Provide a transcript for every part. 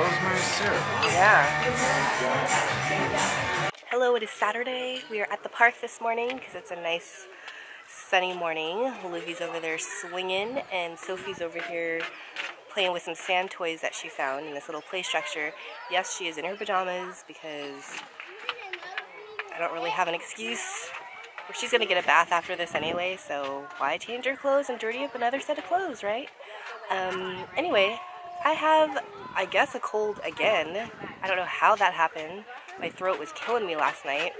rosemary syrup. Yeah. Hello, it is Saturday. We are at the park this morning because it's a nice sunny morning. Livy's over there swinging and Sophie's over here playing with some sand toys that she found in this little play structure. Yes, she is in her pajamas because I don't really have an excuse. She's gonna get a bath after this anyway, so why change her clothes and dirty up another set of clothes, right? Um, anyway, I have, I guess, a cold again. I don't know how that happened. My throat was killing me last night.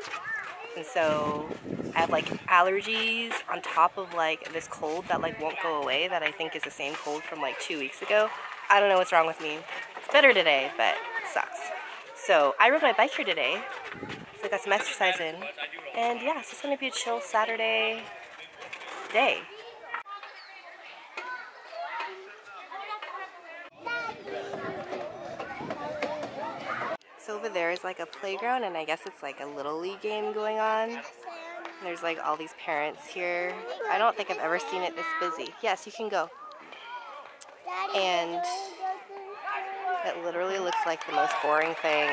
And so I have like allergies on top of like this cold that like won't go away that I think is the same cold from like two weeks ago. I don't know what's wrong with me. It's better today, but it sucks. So I rode my bike here today. So I got some exercise in. And yeah, so it's gonna be a chill Saturday day. Over there is like a playground and I guess it's like a little league game going on. There's like all these parents here. I don't think I've ever seen it this busy. Yes, you can go. And it literally looks like the most boring thing.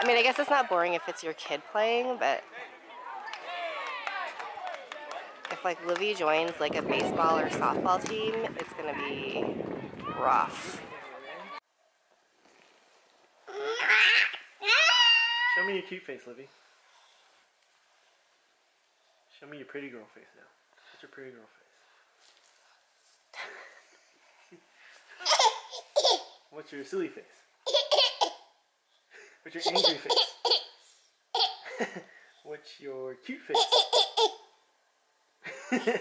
I mean, I guess it's not boring if it's your kid playing, but if like Livy joins like a baseball or softball team, it's gonna be rough. Me your cute face, Livy. Show me your pretty girl face now. What's your pretty girl face? What's your silly face? What's your angry face? What's your cute face?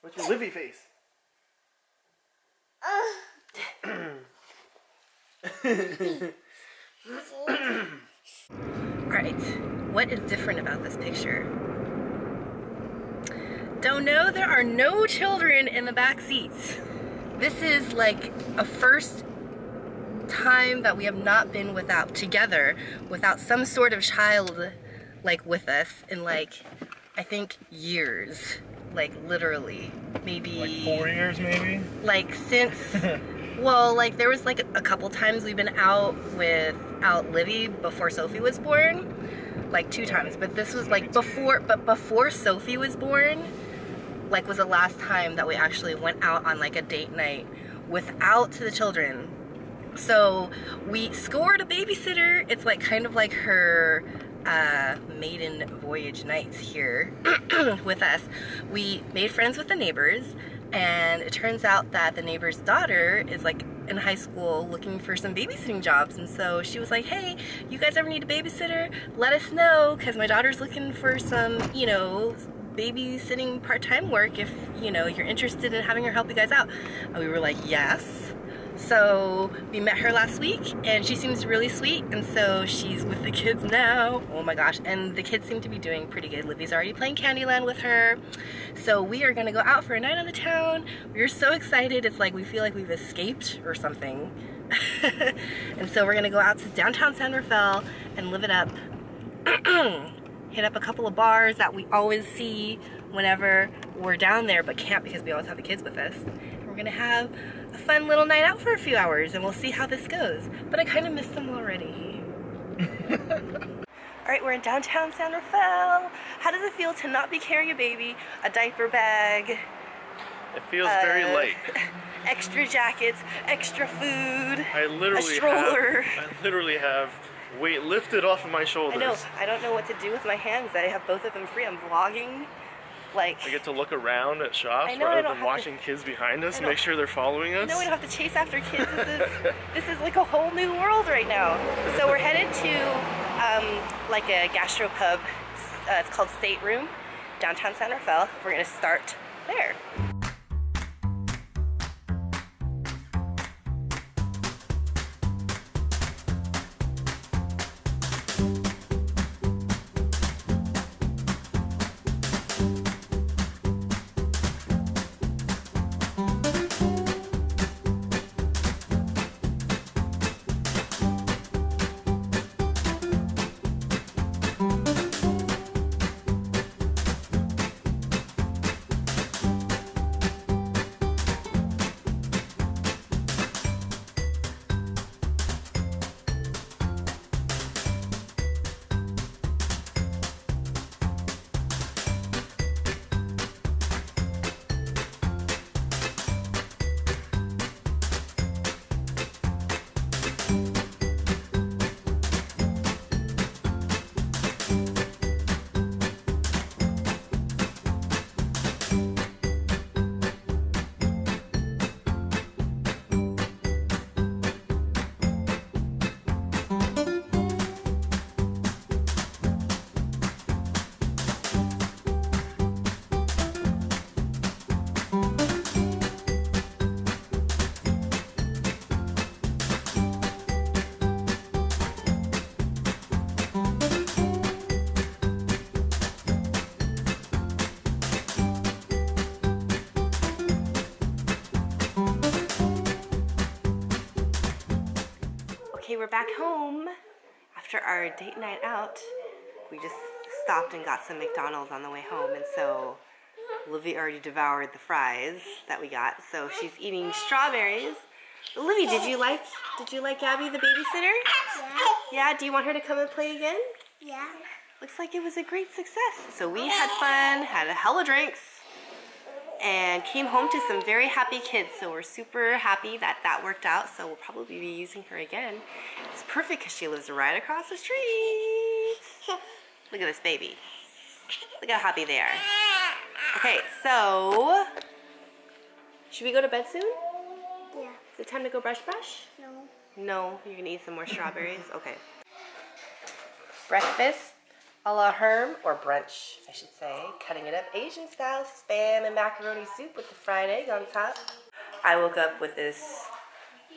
What's your Livy face? Alright, what is different about this picture? Don't know, there are no children in the back seats. This is like a first time that we have not been without together without some sort of child like with us in like I think years. Like literally. Maybe like four years maybe? Like since well like there was like a couple times we've been out without Livy before Sophie was born. Like two times. But this was like before but before Sophie was born like was the last time that we actually went out on like a date night without the children. So we scored a babysitter. It's like kind of like her uh, maiden voyage nights here with us. We made friends with the neighbors and it turns out that the neighbor's daughter is like in high school looking for some babysitting jobs. And so she was like hey you guys ever need a babysitter? Let us know because my daughter's looking for some you know babysitting part-time work if you know you're interested in having her help you guys out. And we were like yes so we met her last week and she seems really sweet and so she's with the kids now. Oh my gosh, and the kids seem to be doing pretty good. Livy's already playing Candyland with her. So we are gonna go out for a night on the town. We're so excited. It's like we feel like we've escaped or something. and so we're gonna go out to downtown San Rafael and live it up. Hit up a couple of bars that we always see whenever we're down there but can't because we always have the kids with us. We're gonna have a fun little night out for a few hours and we'll see how this goes. But I kind of miss them already. All right, we're in downtown San Rafael. How does it feel to not be carrying a baby, a diaper bag? It feels uh, very light. extra jackets, extra food, I literally a stroller. Have, I literally have weight lifted off of my shoulders. I know. I don't know what to do with my hands. I have both of them free. I'm vlogging like I get to look around at shops know, rather than watching to, kids behind us, make sure they're following us. No, we don't have to chase after kids. This is this is like a whole new world right now. So we're headed to um, like a gastropub. Uh, it's called State Room, downtown San Rafael. We're gonna start there. Okay, we're back home after our date night out. We just stopped and got some McDonald's on the way home, and so Livy already devoured the fries that we got. So she's eating strawberries. Livy, did you like did you like Gabby the babysitter? Yeah. Yeah. Do you want her to come and play again? Yeah. Looks like it was a great success. So we had fun, had a hella drinks, and came home to some very happy kids. So we're super happy that that worked out. So we'll probably be using her again. It's perfect because she lives right across the street. Look at this baby. Look how happy they are. Okay, so should we go to bed soon? Yeah. Is it time to go brush brush? No. No, you're gonna eat some more strawberries? Okay. Breakfast a la Herm, or brunch, I should say. Cutting it up Asian style, spam and macaroni soup with the fried egg on top. I woke up with this,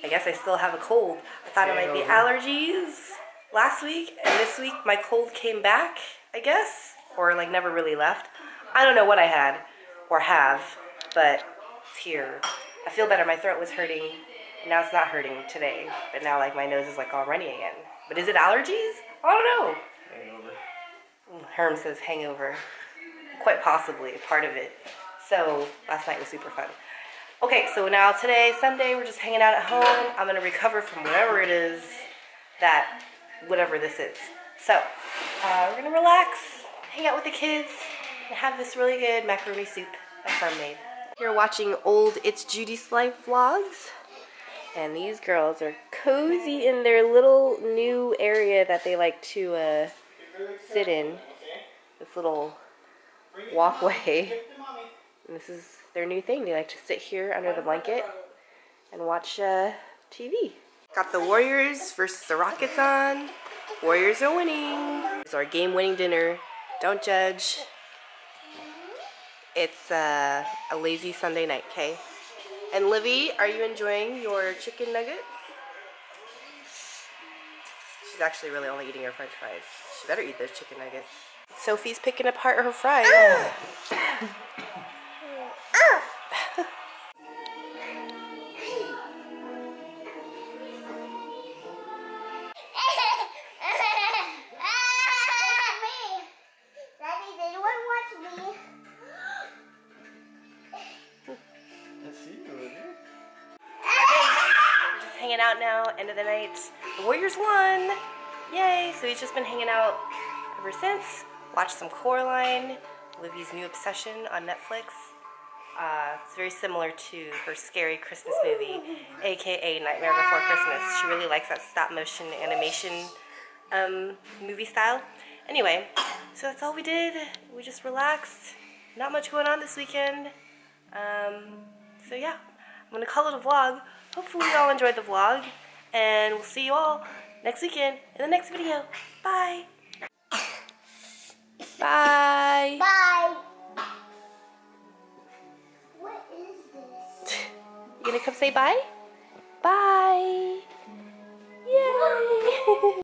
I guess I still have a cold. I thought it might be allergies last week, and this week my cold came back, I guess, or like never really left. I don't know what I had, or have, but it's here. I feel better, my throat was hurting, now it's not hurting today, but now like my nose is like all runny again. But is it allergies? I don't know. Herm says hangover. Quite possibly part of it. So last night was super fun. Okay, so now today, Sunday, we're just hanging out at home. I'm gonna recover from whatever it is that, whatever this is. So, uh, we're gonna relax, hang out with the kids, and have this really good macaroni soup that Herm made. You're watching old It's Judy's Life vlogs. And these girls are cozy in their little new area that they like to uh, sit in. This little walkway. And this is their new thing. They like to sit here under the blanket and watch uh, TV. Got the Warriors versus the Rockets on. Warriors are winning. It's our game-winning dinner. Don't judge. It's uh, a lazy Sunday night, okay? And Livy, are you enjoying your chicken nuggets? She's actually really only eating her french fries. She better eat those chicken nuggets. Sophie's picking apart her fries. Hanging out now, end of the night. The Warriors won! Yay! So we've just been hanging out ever since. Watched some Coraline, Livy's new obsession on Netflix. Uh, it's very similar to her scary Christmas movie, aka Nightmare Before Christmas. She really likes that stop motion animation um, movie style. Anyway, so that's all we did. We just relaxed. Not much going on this weekend. Um, so yeah, I'm gonna call it a vlog. Hopefully you all enjoyed the vlog, and we'll see you all next weekend in the next video. Bye. Bye. Bye. What is this? you gonna come say bye? Bye. Yay.